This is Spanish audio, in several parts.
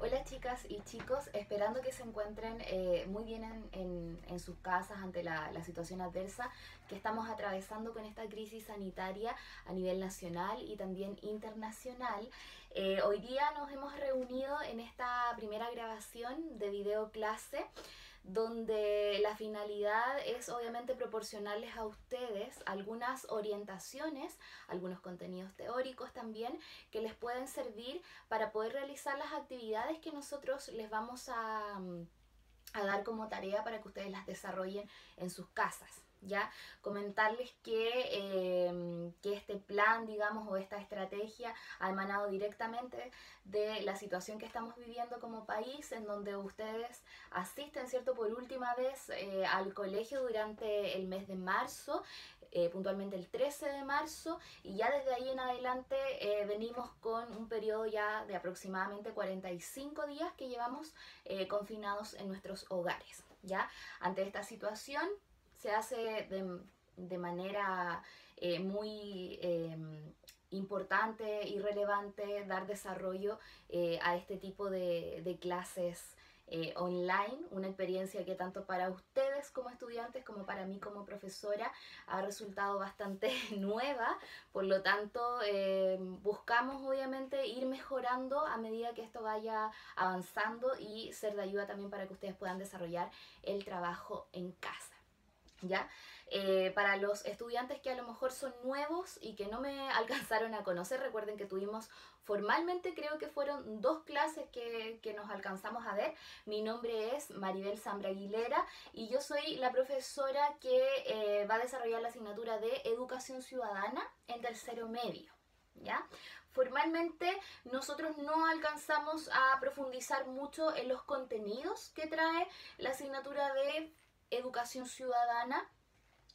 Hola chicas y chicos, esperando que se encuentren eh, muy bien en, en, sus casas ante la, la, situación adversa que estamos atravesando con esta crisis sanitaria a nivel nacional y también internacional. Eh, hoy día nos hemos reunido en esta primera grabación de video clase donde la finalidad es obviamente proporcionarles a ustedes algunas orientaciones, algunos contenidos teóricos también, que les pueden servir para poder realizar las actividades que nosotros les vamos a, a dar como tarea para que ustedes las desarrollen en sus casas. ¿Ya? Comentarles que, em, que, este plan, digamos, o esta estrategia ha emanado directamente de la situación que estamos viviendo como país, en donde ustedes asisten, ¿cierto?, por última vez eh, al colegio durante el mes de marzo, eh, puntualmente el 13 de marzo, y ya desde ahí en adelante eh, venimos con un periodo ya de aproximadamente 45 días que llevamos confinados en nuestros hogares. ¿Ya? Ante esta situación, se hace de, manera eh, muy em, importante y relevante dar desarrollo eh, a este tipo de, clases eh, online, una experiencia que tanto para ustedes como estudiantes como para mí como profesora ha resultado bastante nueva, por lo tanto em, buscamos obviamente ir mejorando a medida que esto vaya avanzando y ser de ayuda también para que ustedes puedan desarrollar el trabajo en casa. ¿Ya? Eh, para los estudiantes que a lo mejor son nuevos y que no me alcanzaron a conocer, recuerden que tuvimos formalmente, creo que fueron dos clases que, nos alcanzamos a ver. Mi nombre es Maribel Zambra Aguilera y yo soy la profesora que eh, va a desarrollar la asignatura de Educación Ciudadana en tercero medio. ¿Ya? Formalmente nosotros no alcanzamos a profundizar mucho en los contenidos que trae la asignatura de educación ciudadana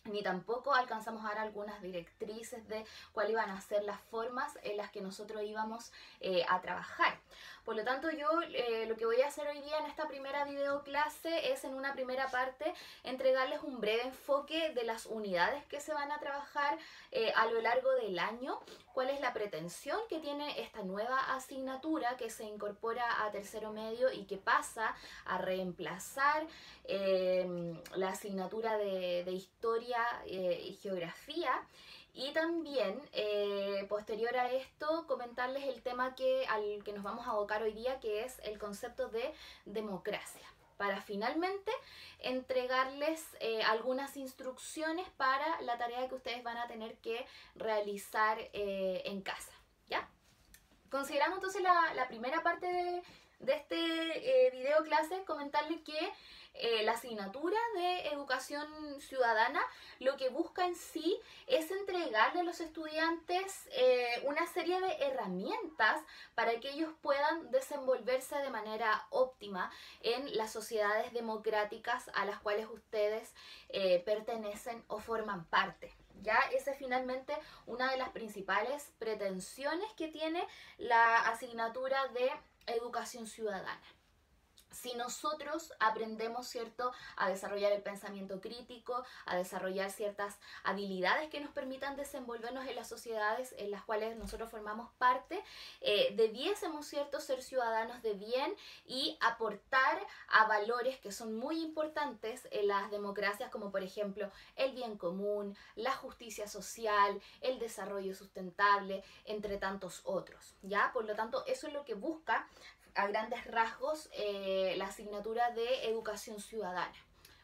ni tampoco alcanzamos a dar algunas directrices de cuáles iban a ser las formas en las que nosotros íbamos eh, a trabajar. Por lo tanto, yo eh, lo que voy a hacer hoy día en esta primera video clase es en una primera parte entregarles un breve enfoque de las unidades que se van a trabajar eh, a lo largo del año, cuál es la pretensión que tiene esta nueva asignatura que se incorpora a tercero medio y que pasa a reemplazar la asignatura de historia eh, y geografía. Y también, eh, posterior a esto, comentarles el tema que, al que nos vamos a abocar hoy día, que es el concepto de democracia para finalmente entregarles eh, algunas instrucciones para la tarea que ustedes van a tener que realizar en casa. ¿Ya? Considerando entonces la, la primera parte de, de este video clase, comentarles que eh, la asignatura de educación ciudadana lo que busca en sí es entregarle a los estudiantes eh, una serie de herramientas para que ellos puedan desenvolverse de manera óptima en las sociedades democráticas a las cuales ustedes eh, pertenecen o forman parte. Ya esa es finalmente una de las principales pretensiones que tiene la asignatura de educación ciudadana si nosotros aprendemos, ¿cierto?, a desarrollar el pensamiento crítico, a desarrollar ciertas habilidades que nos permitan desenvolvernos en las sociedades en las cuales nosotros formamos parte, eh, debiésemos, ¿cierto?, ser ciudadanos de bien y aportar a valores que son muy importantes en las democracias, como por ejemplo el bien común, la justicia social, el desarrollo sustentable, entre tantos otros, ¿ya? Por lo tanto, eso es lo que busca a grandes rasgos eh, la asignatura de educación ciudadana.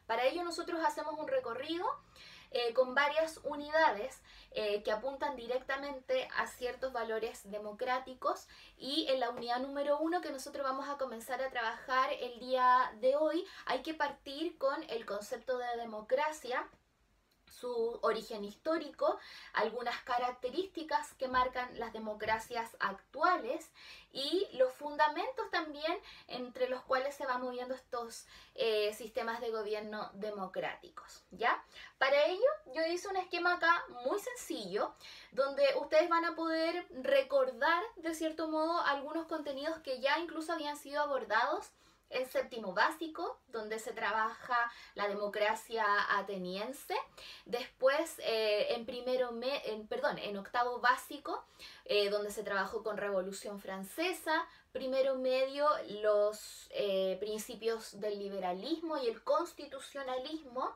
Para ello nosotros hacemos un recorrido eh, con varias unidades eh, que apuntan directamente a ciertos valores democráticos y en la unidad número uno que nosotros vamos a comenzar a trabajar el día de hoy hay que partir con el concepto de democracia su origen histórico, algunas características que marcan las democracias actuales y los fundamentos también entre los cuales se van moviendo estos eh, sistemas de gobierno democráticos. ¿ya? Para ello yo hice un esquema acá muy sencillo donde ustedes van a poder recordar de cierto modo algunos contenidos que ya incluso habían sido abordados el séptimo básico, donde se trabaja la democracia ateniense. Después, eh, en primero, en, perdón, en octavo básico, eh, donde se trabajó con Revolución Francesa, primero medio los eh, principios del liberalismo y el constitucionalismo.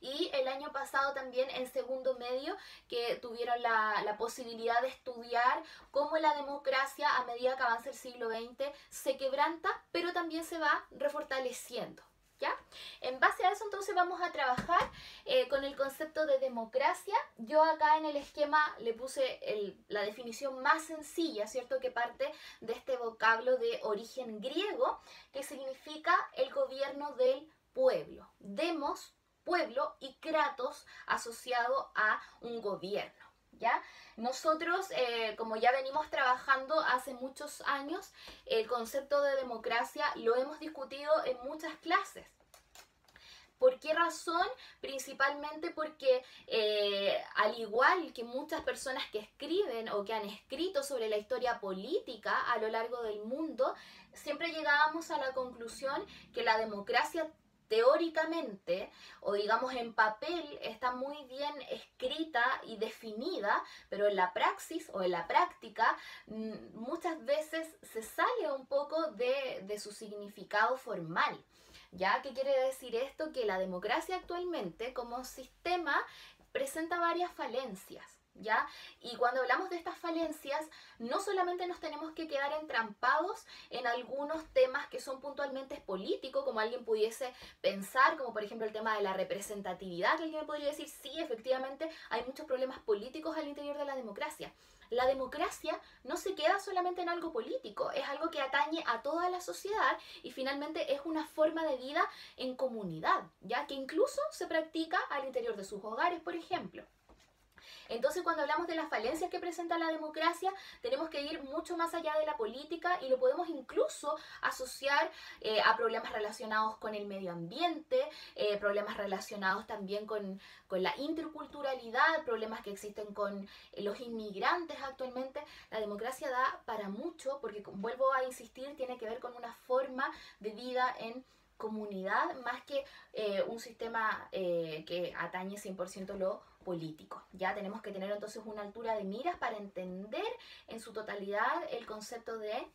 Y el año pasado también en segundo medio que tuvieron la, la, posibilidad de estudiar cómo la democracia a medida que avanza el siglo XX se quebranta, pero también se va refortaleciendo. ¿Ya? En base a eso entonces vamos a trabajar eh, con el concepto de democracia. Yo acá en el esquema le puse la definición más sencilla, ¿cierto? Que parte de este vocablo de origen griego, que significa el gobierno del pueblo. Demos, pueblo, y kratos asociado a un gobierno. ¿Ya? Nosotros, eh, como ya venimos trabajando hace muchos años, el concepto de democracia lo hemos discutido en muchas clases. ¿Por qué razón? Principalmente porque eh, al igual que muchas personas que escriben o que han escrito sobre la historia política a lo largo del mundo, siempre llegábamos a la conclusión que la democracia teóricamente o digamos en papel está muy bien escrita y definida, pero en la praxis o en la práctica mm, muchas veces se sale un poco de, de su significado formal. ¿Ya? ¿Qué quiere decir esto? Que la democracia actualmente como sistema presenta varias falencias. Y cuando hablamos de estas falencias, no solamente nos tenemos que quedar entrampados en algunos temas que son puntualmente políticos, como alguien pudiese pensar, como por ejemplo el tema de la representatividad, que alguien podría decir, sí, efectivamente hay muchos problemas políticos al interior de la democracia. La democracia no se queda solamente en algo político, es algo que atañe a toda la sociedad y finalmente es una forma de vida en comunidad, ya que incluso se practica al interior de sus hogares, por ejemplo. Entonces, cuando hablamos de las falencias que presenta la democracia, tenemos que ir mucho más allá de la política y lo podemos incluso asociar eh, a problemas relacionados con el medio ambiente, eh, problemas relacionados también con, con, la interculturalidad, problemas que existen con eh, los inmigrantes actualmente. La democracia da para mucho porque, vuelvo a insistir, tiene que ver con una forma de vida en comunidad más que un sistema que atañe 100% lo político. Ya tenemos que tener entonces una altura de miras para entender en su totalidad el concepto de,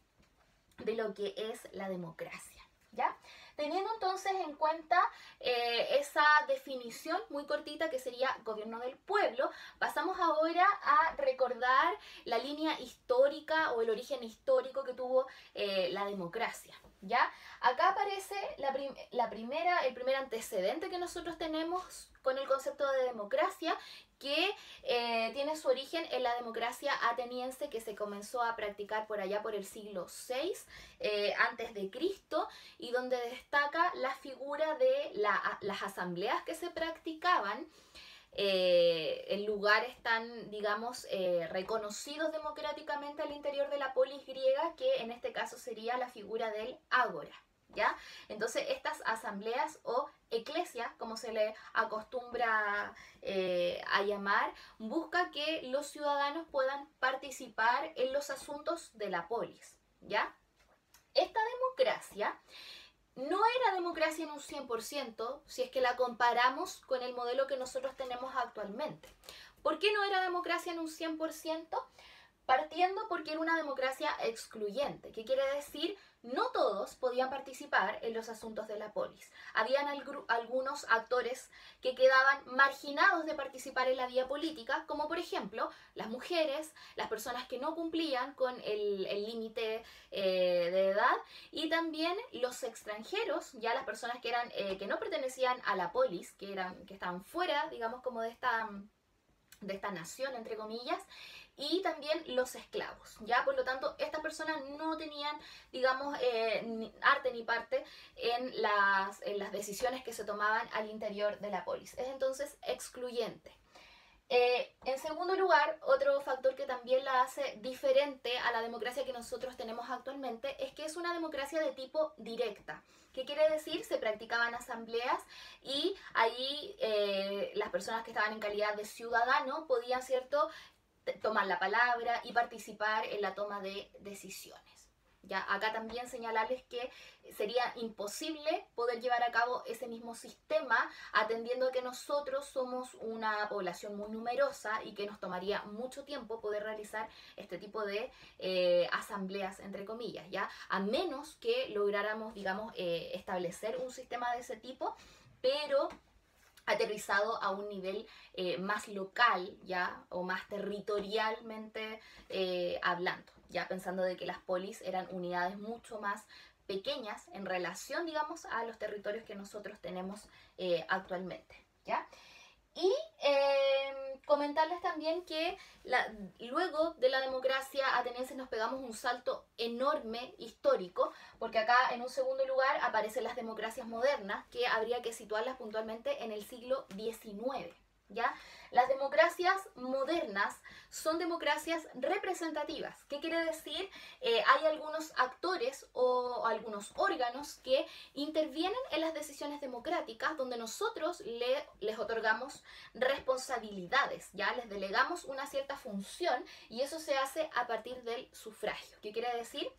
de lo que es la democracia. ¿Ya? Teniendo entonces en cuenta eh, esa definición muy cortita que sería gobierno del pueblo, pasamos ahora a recordar la línea histórica o el origen histórico que tuvo eh, la democracia. ¿Ya? Acá aparece la, primera, el primer antecedente que nosotros tenemos con el concepto de democracia que eh, tiene su origen en la democracia ateniense que se comenzó a practicar por allá por el siglo VI eh, antes de Cristo y donde destaca la figura de las asambleas que se practicaban eh, en lugares tan, digamos, reconocidos democráticamente al interior de la polis griega, que en este caso sería la figura del ágora. ¿Ya? Entonces estas asambleas o eclesia, como se le acostumbra eh, a llamar, busca que los ciudadanos puedan participar en los asuntos de la polis, ¿ya? Esta democracia no era democracia en un 100% si es que la comparamos con el modelo que nosotros tenemos actualmente. ¿Por qué no era democracia en un 100%? Partiendo porque era una democracia excluyente, que quiere decir no todos podían participar en los asuntos de la polis. Habían algunos actores que quedaban marginados de participar en la vía política, como por ejemplo las mujeres, las personas que no cumplían con el límite eh, de edad y también los extranjeros, ya las personas que, eran, eh, que no pertenecían a la polis, que, eran, que estaban fuera, digamos, como de esta, de esta nación, entre comillas, y también los esclavos, ¿ya? Por lo tanto, estas personas no tenían, digamos, eh, arte ni parte en las, en las decisiones que se tomaban al interior de la polis. Es entonces excluyente. Eh, en segundo lugar, otro factor que también la hace diferente a la democracia que nosotros tenemos actualmente es que es una democracia de tipo directa. ¿Qué quiere decir? Se practicaban asambleas y ahí eh, las personas que estaban en calidad de ciudadano podían, ¿cierto?, tomar la palabra y participar en la toma de decisiones. Ya acá también señalarles que sería imposible poder llevar a cabo ese mismo sistema atendiendo que nosotros somos una población muy numerosa y que nos tomaría mucho tiempo poder realizar este tipo de eh, asambleas, entre comillas, ¿ya? A menos que lográramos, digamos, eh, establecer un sistema de ese tipo, pero aterrizado a un nivel eh, más local, ¿ya? O más territorialmente hablando, ya pensando de que las polis eran unidades mucho más pequeñas en relación, digamos, a los territorios que nosotros tenemos eh, actualmente. ¿ya? Y em, comentarles también que luego de la democracia ateniense nos pegamos un salto enorme histórico, porque acá en un segundo lugar aparecen las democracias modernas, que habría que situarlas puntualmente en el siglo XIX. Las democracias modernas son democracias representativas. ¿Qué quiere decir? Eh, hay algunos actores o algunos órganos que intervienen en las decisiones democráticas donde nosotros le, les otorgamos responsabilidades, ya les delegamos una cierta función y eso se hace a partir del sufragio. ¿Qué quiere decir?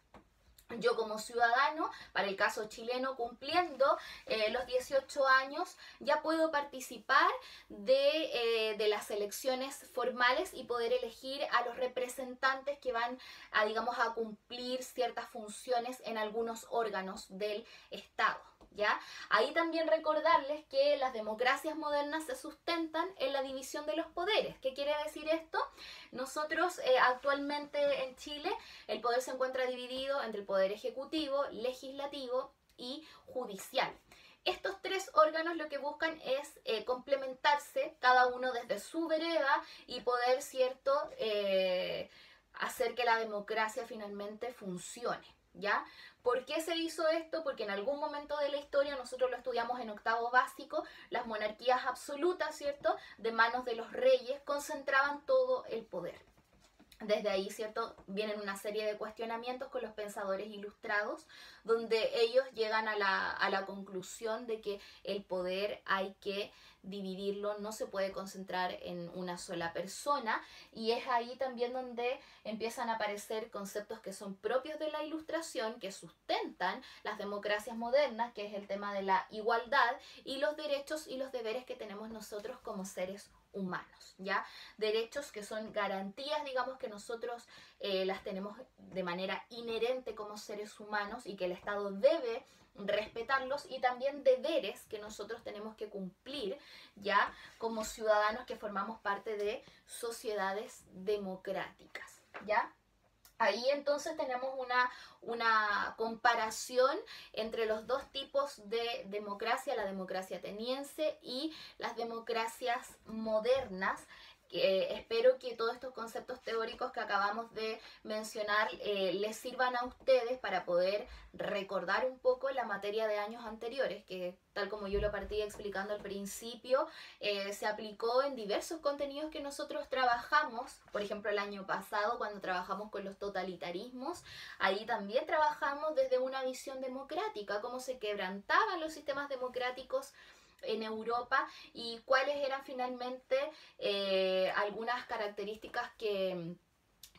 Yo como ciudadano, para el caso chileno, cumpliendo eh, los 18 años, ya puedo participar de, eh, de, las elecciones formales y poder elegir a los representantes que van a, digamos, a cumplir ciertas funciones en algunos órganos del Estado. ¿Ya? Ahí también recordarles que las democracias modernas se sustentan en la división de los poderes. ¿Qué quiere decir esto? Nosotros eh, actualmente en Chile el poder se encuentra dividido entre el poder ejecutivo, legislativo y judicial. Estos tres órganos lo que buscan es eh, complementarse cada uno desde su vereda y poder, ¿cierto?, eh, hacer que la democracia finalmente funcione. ¿Ya? ¿Por qué se hizo esto? Porque en algún momento de la historia, nosotros lo estudiamos en octavo básico, las monarquías absolutas, ¿cierto? De manos de los reyes, concentraban todo el poder. Desde ahí, ¿cierto? Vienen una serie de cuestionamientos con los pensadores ilustrados, donde ellos llegan a la, a la conclusión de que el poder hay que dividirlo, no se puede concentrar en una sola persona y es ahí también donde empiezan a aparecer conceptos que son propios de la ilustración, que sustentan las democracias modernas, que es el tema de la igualdad y los derechos y los deberes que tenemos nosotros como seres humanos, ¿ya? Derechos que son garantías, digamos, que nosotros eh, las tenemos de manera inherente como seres humanos y que el Estado debe respetarlos y también deberes que nosotros tenemos que cumplir ya como ciudadanos que formamos parte de sociedades democráticas, ¿ya? Ahí entonces tenemos una, una, comparación entre los dos tipos de democracia, la democracia ateniense y las democracias modernas, espero que todos estos conceptos teóricos que acabamos de mencionar eh, les sirvan a ustedes para poder recordar un poco la materia de años anteriores, que tal como yo lo partí explicando al principio, eh, se aplicó en diversos contenidos que nosotros trabajamos, por ejemplo el año pasado cuando trabajamos con los totalitarismos, ahí también trabajamos desde una visión democrática, cómo se quebrantaban los sistemas democráticos en Europa y cuáles eran finalmente eh, algunas características que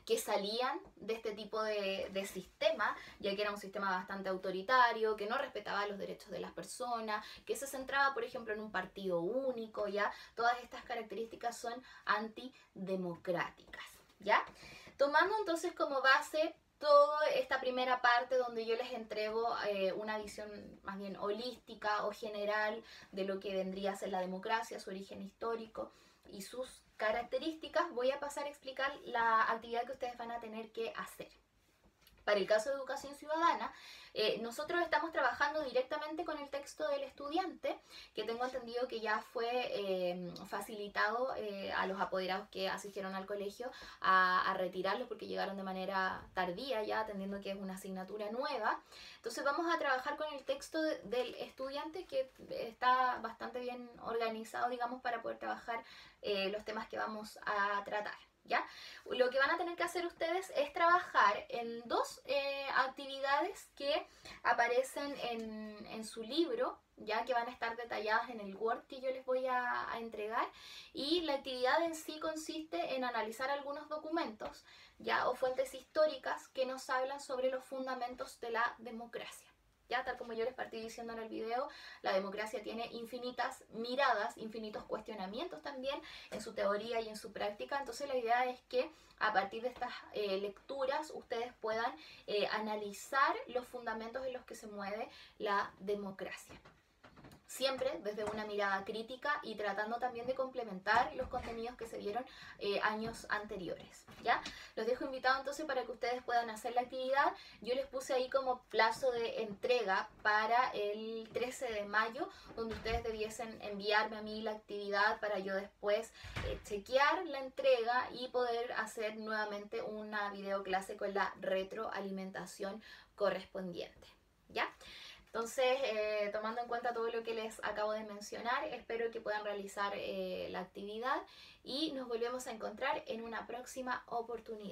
que salían de este tipo de, de, sistema, ya que era un sistema bastante autoritario, que no respetaba los derechos de las personas, que se centraba, por ejemplo, en un partido único, ¿ya? Todas estas características son antidemocráticas, ¿ya? Tomando entonces como base toda esta primera parte donde yo les entrego eh, una visión más bien holística o general de lo que vendría a ser la democracia, su origen histórico y sus características, voy a pasar a explicar la actividad que ustedes van a tener que hacer. Para el caso de educación ciudadana, eh, nosotros estamos trabajando directamente con el texto del estudiante, que tengo entendido que ya fue eh, facilitado eh, a los apoderados que asistieron al colegio a, a, retirarlo porque llegaron de manera tardía ya, atendiendo que es una asignatura nueva. Entonces vamos a trabajar con el texto del estudiante que está bastante bien organizado, digamos, para poder trabajar los temas que vamos a tratar. Lo que van a tener que hacer ustedes es trabajar en dos eh, actividades que aparecen en, en, su libro, ya que van a estar detalladas en el Word que yo les voy a, a entregar. Y la actividad en sí consiste en analizar algunos documentos ya o fuentes históricas que nos hablan sobre los fundamentos de la democracia. Tal como yo les partí diciendo en el video, la democracia tiene infinitas miradas, infinitos cuestionamientos también en su teoría y en su práctica. Entonces la idea es que a partir de estas eh, lecturas ustedes puedan eh, analizar los fundamentos en los que se mueve la democracia siempre desde una mirada crítica y tratando también de complementar los contenidos que se vieron eh, años anteriores. ¿ya? Los dejo invitados entonces para que ustedes puedan hacer la actividad. Yo les puse ahí como plazo de entrega para el 13 de mayo, donde ustedes debiesen enviarme a mí la actividad para yo después eh, chequear la entrega y poder hacer nuevamente una video clase con la retroalimentación correspondiente. ¿Ya? Entonces, eh, tomando en cuenta todo lo que les acabo de mencionar, espero que puedan realizar eh, la actividad y nos volvemos a encontrar en una próxima oportunidad.